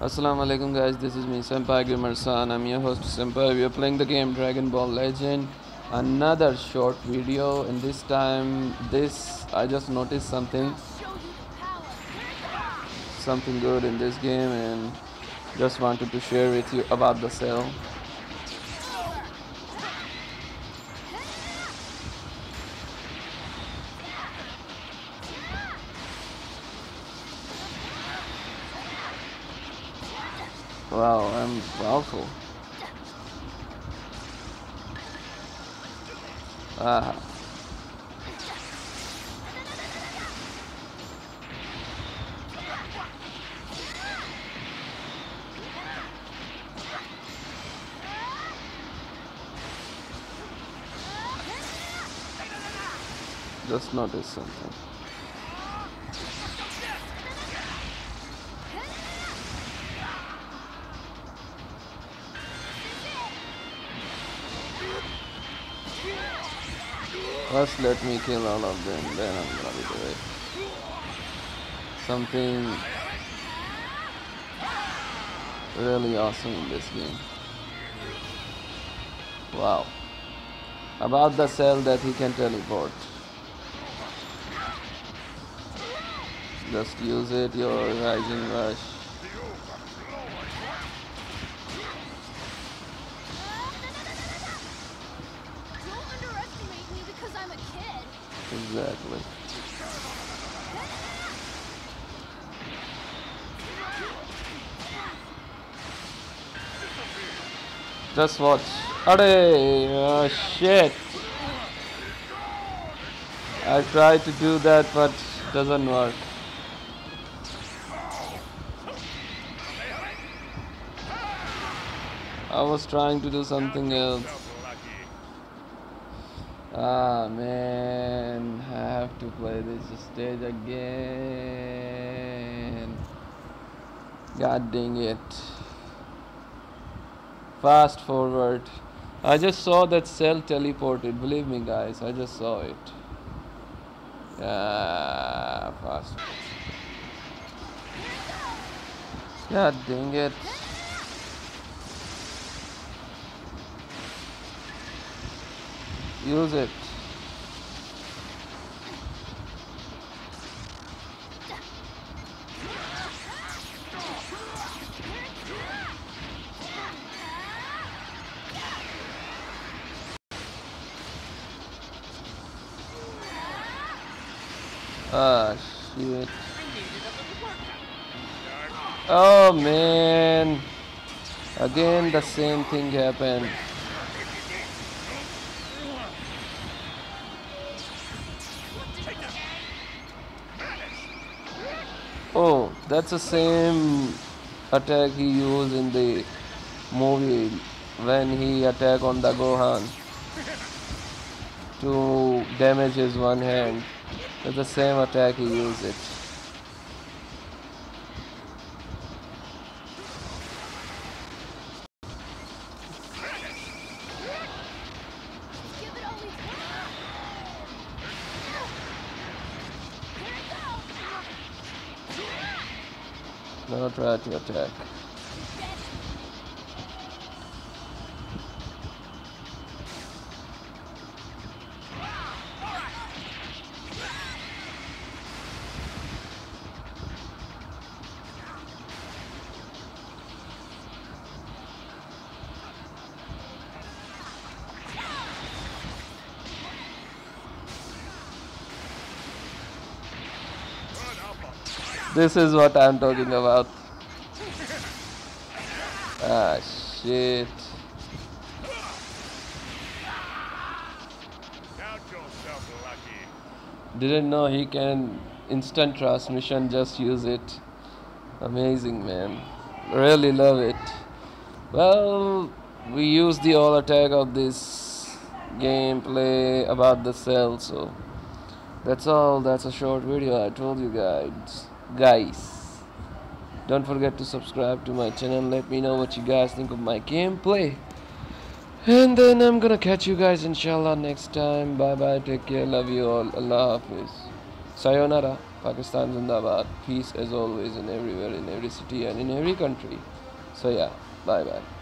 Assalamu alaikum guys, this is me Senpai Gamer San. I'm your host Senpai. We are playing the game Dragon Ball Legend. Another short video and this time this I just noticed something something good in this game and just wanted to share with you about the cell. Wow, I'm powerful. Ah. Just notice something. First let me kill all of them, then I'm gonna be doing something really awesome in this game. Wow. About the cell that he can teleport. Just use it, your rising rush. Exactly. Just watch. Ade, oh uh, shit. I tried to do that but doesn't work. I was trying to do something else. Ah man, I have to play this stage again. God dang it. Fast forward. I just saw that cell teleported. Believe me, guys, I just saw it. Ah, fast. God dang it. Use it. Ah, shit. Oh man. Again, the same thing happened. Oh, that's the same attack he used in the movie when he attacked on the Gohan to damage his one hand. That's the same attack he used it. Now try to attack. This is what I'm talking about. Ah, shit. Count yourself lucky. Didn't know he can instant transmission, just use it. Amazing, man. Really love it. Well, we use the all attack of this gameplay about the cell, so that's all. That's a short video. I told you guys. Guys, don't forget to subscribe to my channel. Let me know what you guys think of my gameplay. And then I'm gonna catch you guys inshallah next time. Bye bye. Take care. Love you all. Allah Hafiz. Sayonara. Pakistan Zindabad. Peace as always in everywhere, in every city and in every country. So yeah, bye bye.